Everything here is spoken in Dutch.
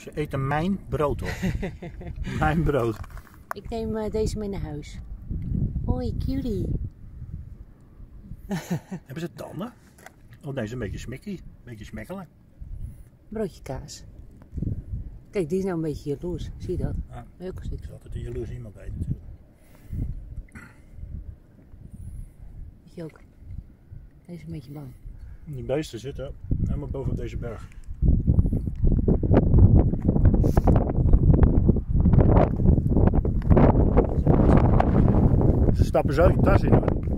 Ze eten mijn brood op. mijn brood. Ik neem eh, deze mee naar huis. Hoi, cutie. Hebben ze tanden? Oh nee, ze een beetje smikkie. Een beetje smekkelen. Broodje kaas. Kijk, die is nou een beetje jaloers. Zie je dat? Ja. Een Er is altijd een jaloers iemand bij natuurlijk. Weet je ook? Deze is een beetje bang. Die beesten zitten helemaal boven op deze berg. stap zuid, daar zitten.